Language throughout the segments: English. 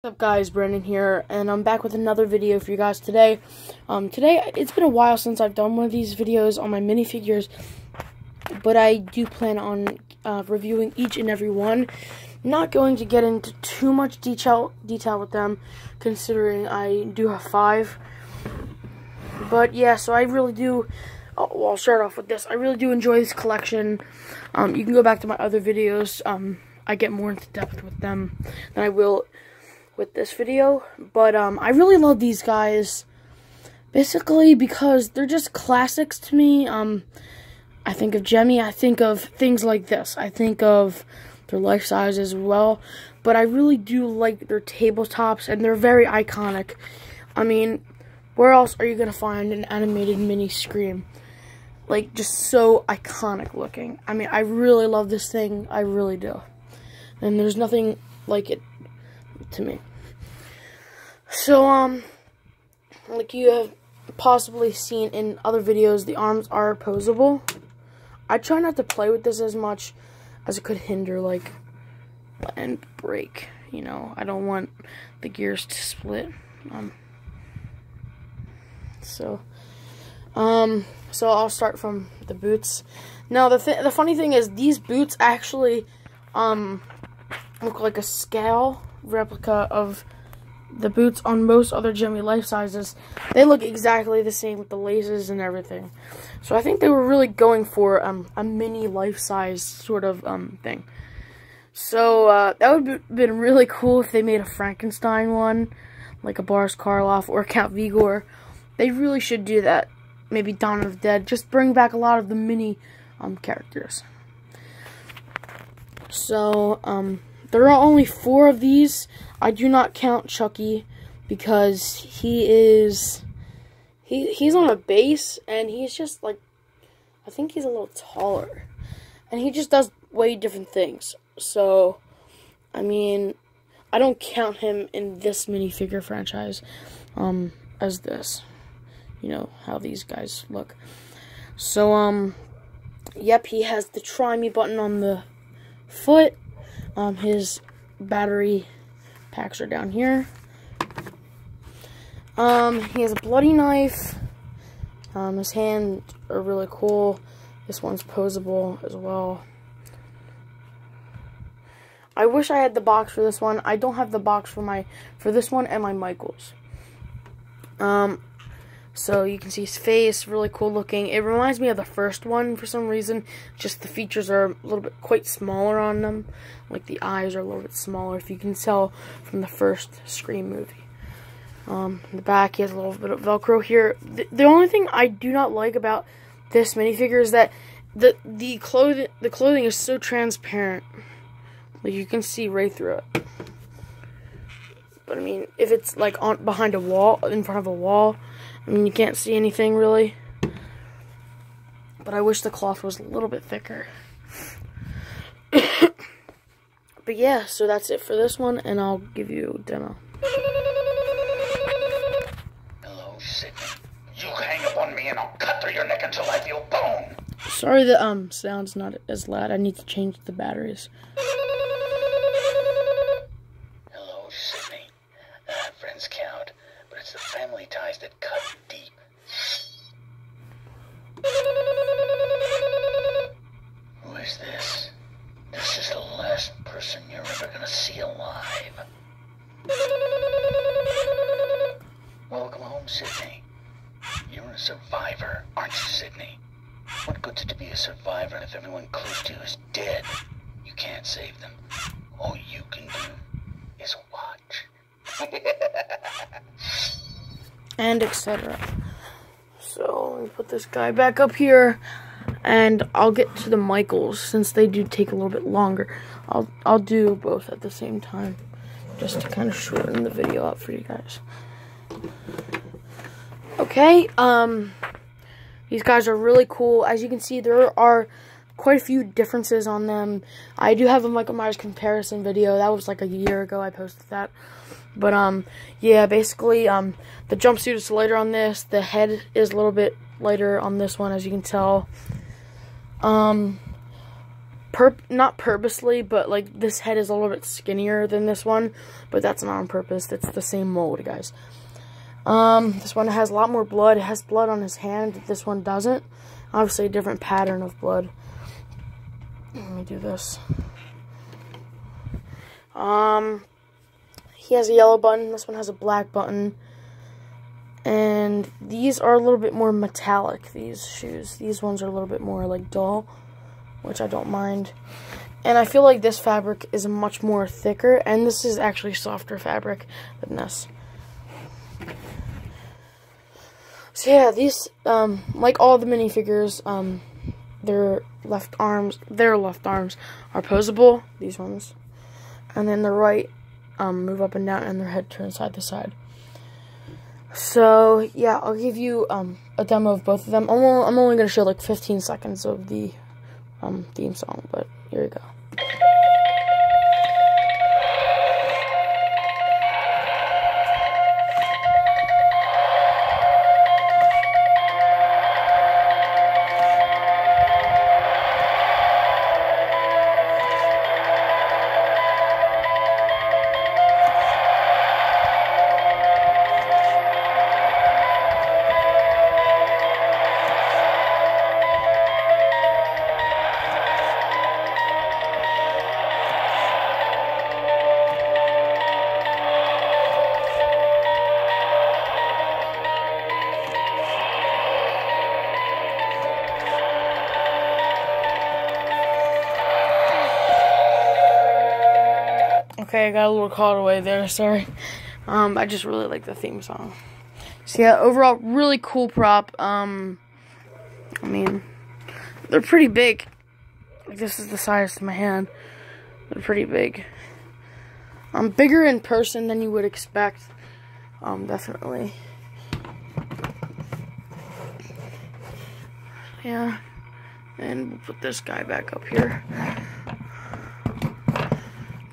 What's up guys, Brandon here, and I'm back with another video for you guys today. Um, today, it's been a while since I've done one of these videos on my minifigures, but I do plan on uh, reviewing each and every one. Not going to get into too much detail, detail with them, considering I do have five. But yeah, so I really do, oh, well, I'll start off with this. I really do enjoy this collection. Um, you can go back to my other videos. Um, I get more into depth with them than I will with this video, but um, I really love these guys, basically because they're just classics to me. Um, I think of Gemmy, I think of things like this. I think of their life size as well, but I really do like their tabletops, and they're very iconic. I mean, where else are you going to find an animated mini Scream? Like, just so iconic looking. I mean, I really love this thing. I really do. And there's nothing like it to me. So, um, like you have possibly seen in other videos, the arms are posable. I try not to play with this as much as it could hinder, like, and break. You know, I don't want the gears to split. Um, so, um, so I'll start from the boots. Now, the th the funny thing is, these boots actually, um, look like a scale replica of the boots on most other Gemmy life sizes, they look exactly the same with the laces and everything. So I think they were really going for um, a mini life size sort of um, thing. So uh, that would have been really cool if they made a Frankenstein one, like a Boris Karloff or Count Vigor. They really should do that. Maybe Dawn of the Dead. Just bring back a lot of the mini um, characters. So, um, there are only four of these. I do not count Chucky because he is he he's on a base and he's just like I think he's a little taller. And he just does way different things. So I mean I don't count him in this minifigure franchise um as this. You know how these guys look. So um yep, he has the try me button on the foot um, his battery packs are down here. Um, he has a bloody knife. Um, his hands are really cool. This one's posable as well. I wish I had the box for this one. I don't have the box for my for this one and my Michaels. Um, so you can see his face, really cool looking. It reminds me of the first one for some reason. Just the features are a little bit quite smaller on them. Like the eyes are a little bit smaller, if you can tell from the first Scream movie. Um, the back, he has a little bit of Velcro here. The, the only thing I do not like about this minifigure is that the the clothing the clothing is so transparent. Like you can see right through it. But I mean, if it's like on behind a wall, in front of a wall, I mean, you can't see anything really. But I wish the cloth was a little bit thicker. but yeah, so that's it for this one, and I'll give you a demo. Hello, Sidney. You hang up on me and I'll cut through your neck until I feel bone. Sorry the um sound's not as loud. I need to change the batteries. Sidney. You're a survivor, aren't you, Sidney? What good's it to be a survivor if everyone close to you is dead? You can't save them. All you can do is watch. and etc. So, let me put this guy back up here. And I'll get to the Michaels since they do take a little bit longer. I'll I'll do both at the same time just to kind of shorten the video up for you guys. Okay, um, these guys are really cool. As you can see, there are quite a few differences on them. I do have a Michael Myers comparison video. That was like a year ago I posted that. But, um, yeah, basically, um, the jumpsuit is lighter on this. The head is a little bit lighter on this one, as you can tell. Um, per not purposely, but like this head is a little bit skinnier than this one, but that's not on purpose. That's the same mold, guys. Um, this one has a lot more blood. It has blood on his hand. This one doesn't. Obviously, a different pattern of blood. Let me do this. Um, he has a yellow button. This one has a black button. And these are a little bit more metallic, these shoes. These ones are a little bit more, like, dull, which I don't mind. And I feel like this fabric is much more thicker, and this is actually softer fabric than this. So yeah, these, um, like all the minifigures, um, their left arms, their left arms are posable, these ones. And then the right, um, move up and down, and their head turns side to side. So, yeah, I'll give you, um, a demo of both of them. I'm only, I'm only going to show, like, 15 seconds of the, um, theme song, but here you go. Okay, I got a little caught away there, sorry. Um, I just really like the theme song. So yeah, overall, really cool prop. Um, I mean, they're pretty big. Like, this is the size of my hand. They're pretty big. Um, bigger in person than you would expect. Um, definitely. Yeah. And we'll put this guy back up here.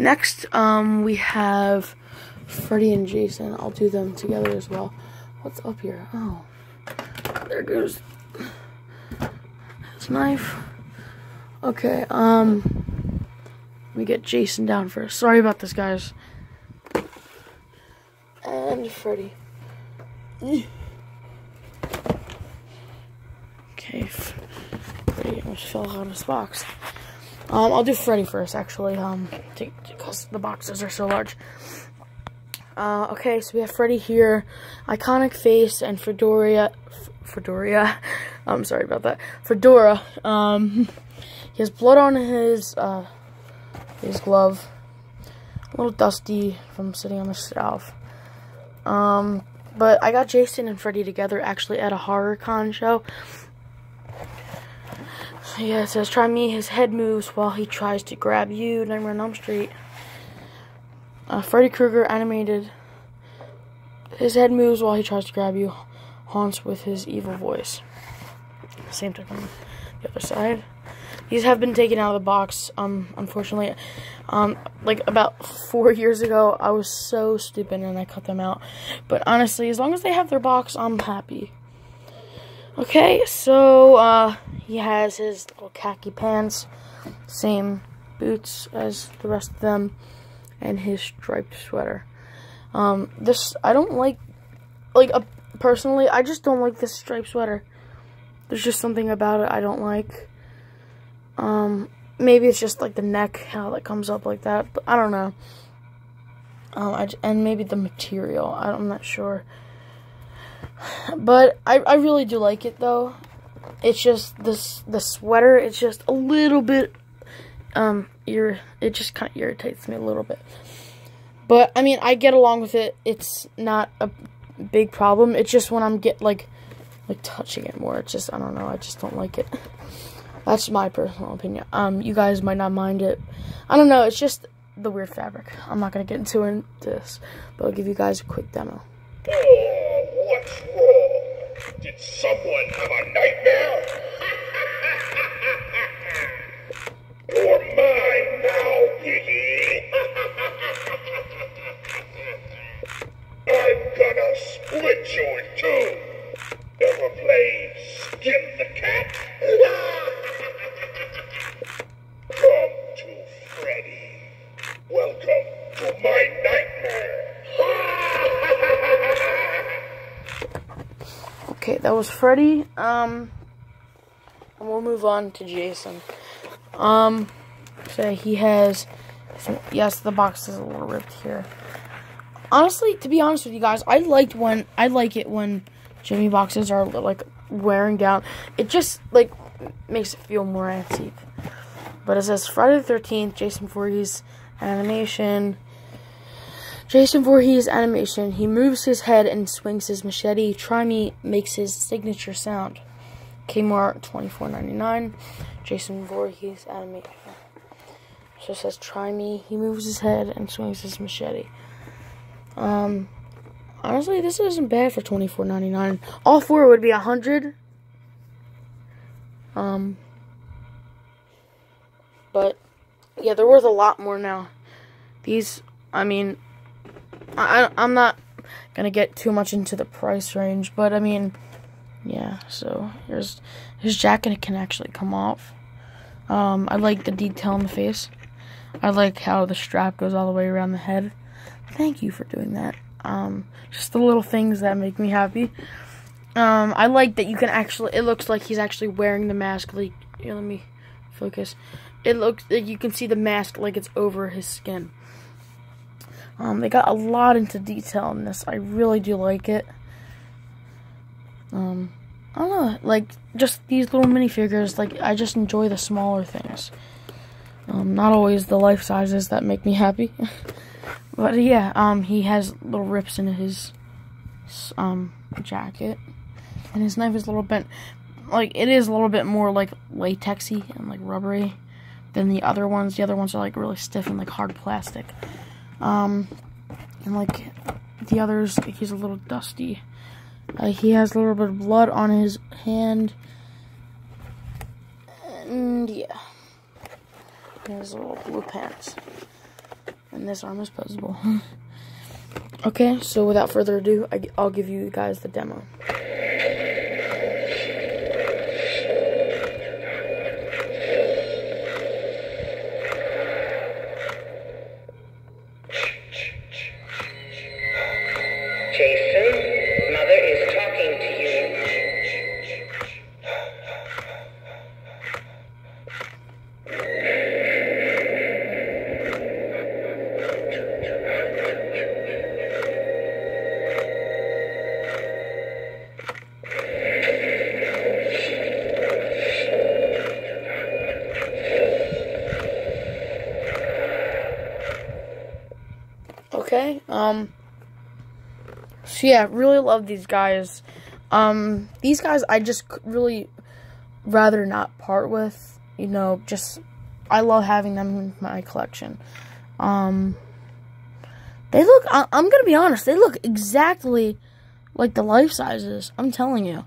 Next, um, we have Freddy and Jason. I'll do them together as well. What's up here? Oh, there goes his knife. Okay, um, let me get Jason down first. Sorry about this, guys. And Freddy. Okay, Freddy almost fell out of his box. Um, I'll do Freddy first, actually, um, because the boxes are so large. Uh, okay, so we have Freddy here, iconic face, and Fedora, Fedora, I'm sorry about that, Fedora, um, he has blood on his, uh, his glove, a little dusty from sitting on the shelf, um, but I got Jason and Freddy together, actually, at a horror con show, yeah, it says, try me. His head moves while he tries to grab you. Nightmare on Elm Street. Uh, Freddy Krueger animated. His head moves while he tries to grab you. Haunts with his evil voice. Same thing on the other side. These have been taken out of the box, um, unfortunately. Um, like about four years ago, I was so stupid and I cut them out. But honestly, as long as they have their box, I'm happy. Okay, so, uh, he has his little khaki pants, same boots as the rest of them, and his striped sweater. Um, this, I don't like, like, uh, personally, I just don't like this striped sweater. There's just something about it I don't like. Um, maybe it's just, like, the neck, how that comes up like that, but I don't know. Um, I, and maybe the material, I'm not sure. But I, I really do like it, though. It's just this the sweater it's just a little bit um ir it just kind of irritates me a little bit. But i mean i get along with it. It's not a big problem. It's just when i'm get like like touching it more it's just i don't know i just don't like it. That's my personal opinion. Um you guys might not mind it. I don't know it's just the weird fabric. I'm not gonna get into this but i'll give you guys a quick demo oh, what's wrong did someone have a nightmare? Was Freddy. Um, and we'll move on to Jason. Um, so he has, yes, the box is a little ripped here. Honestly, to be honest with you guys, I liked when I like it when Gemmy boxes are like wearing down. It just like makes it feel more antique. But it says Friday the Thirteenth, Jason Voorhees animation. Jason Voorhees animation. He moves his head and swings his machete. Try me makes his signature sound. Kmart twenty four ninety nine. Jason Voorhees animation. So it says try me. He moves his head and swings his machete. Um honestly this isn't bad for twenty four ninety nine. All four would be a hundred. Um but yeah, they're worth a lot more now. These I mean I, I'm not gonna get too much into the price range, but I mean, yeah. So here's his jacket can actually come off. Um, I like the detail in the face. I like how the strap goes all the way around the head. Thank you for doing that. Um, just the little things that make me happy. Um, I like that you can actually. It looks like he's actually wearing the mask. Like, here, let me focus. It looks like you can see the mask like it's over his skin. Um, they got a lot into detail in this. I really do like it. Um, I don't know, like just these little minifigures. Like I just enjoy the smaller things. Um, not always the life sizes that make me happy, but yeah. Um, he has little rips in his um jacket, and his knife is a little bent. Like it is a little bit more like latexy and like rubbery than the other ones. The other ones are like really stiff and like hard plastic. Um, and like the others, he's a little dusty. Uh, he has a little bit of blood on his hand. And yeah. He has little blue pants. And this arm is posable. okay, so without further ado, I, I'll give you guys the demo. So yeah, really love these guys. Um, these guys I just really rather not part with. You know, just I love having them in my collection. Um, they look. I, I'm gonna be honest. They look exactly like the life sizes. I'm telling you.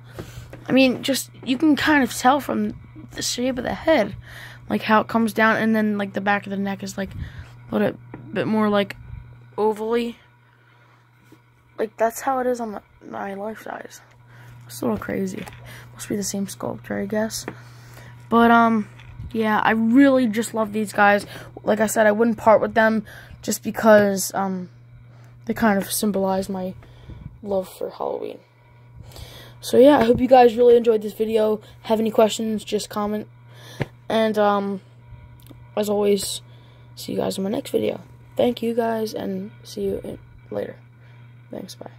I mean, just you can kind of tell from the shape of the head, like how it comes down, and then like the back of the neck is like a little bit more like ovally like that's how it is on my, life size. It's a little crazy. Must be the same sculptor, I guess. But um, yeah, I really just love these guys. Like I said, I wouldn't part with them just because um, they kind of symbolize my love for Halloween. So yeah, I hope you guys really enjoyed this video. Have any questions? Just comment. And um, as always, see you guys in my next video. Thank you guys, and see you later. Thanks, bye.